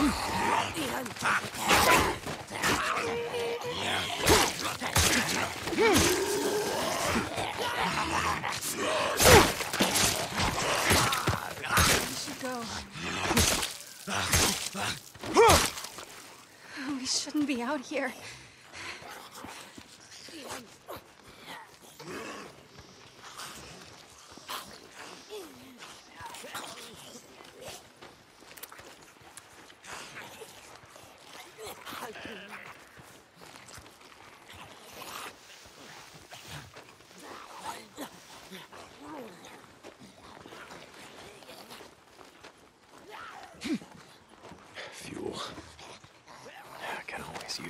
We shouldn't be out here.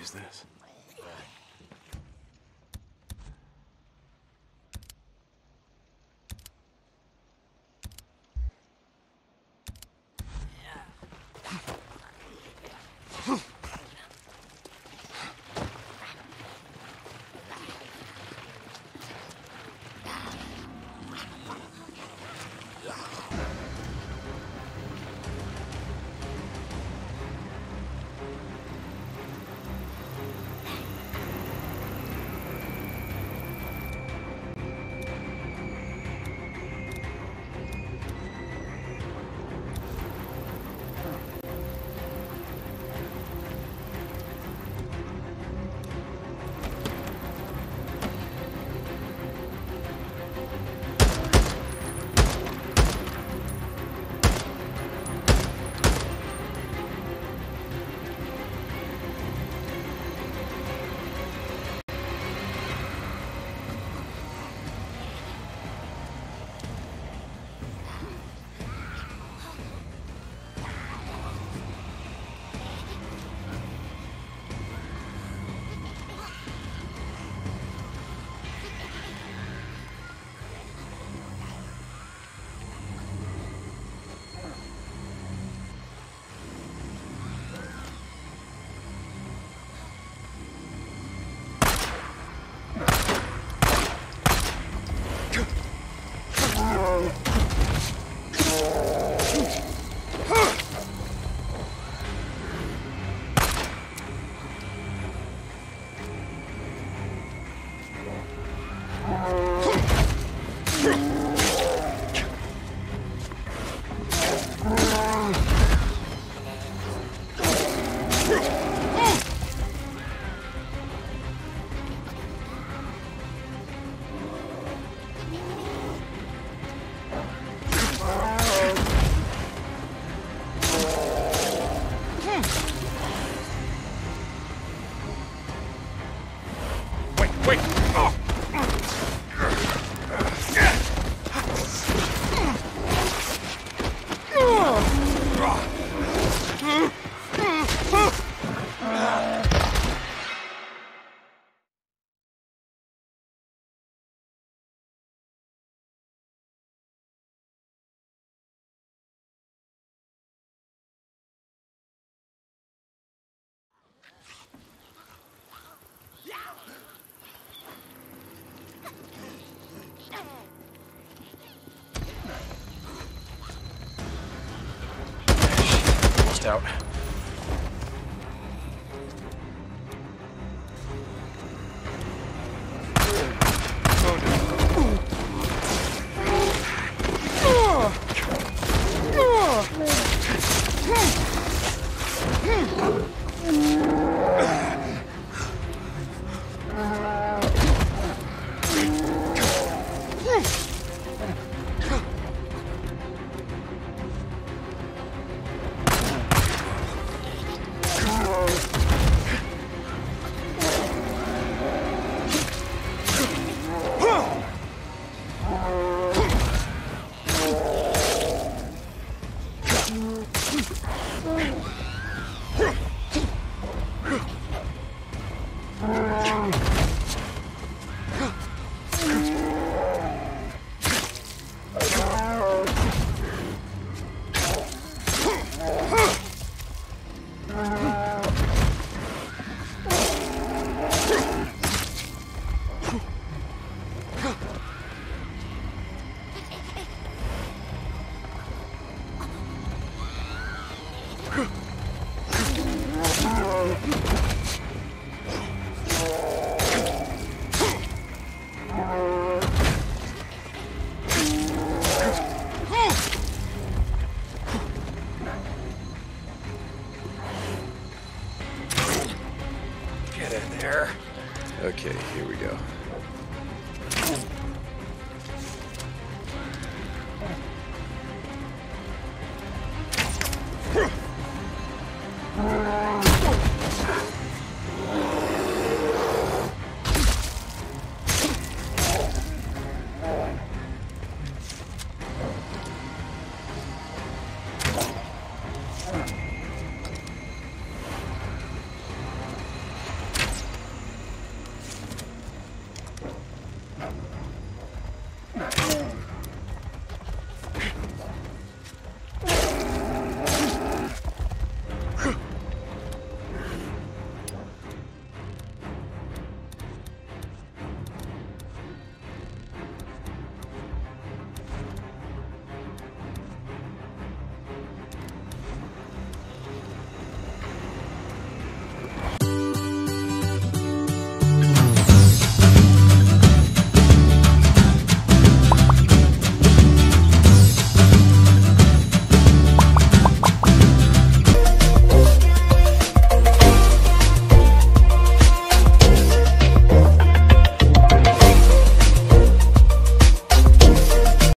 Use this. Out. Oh.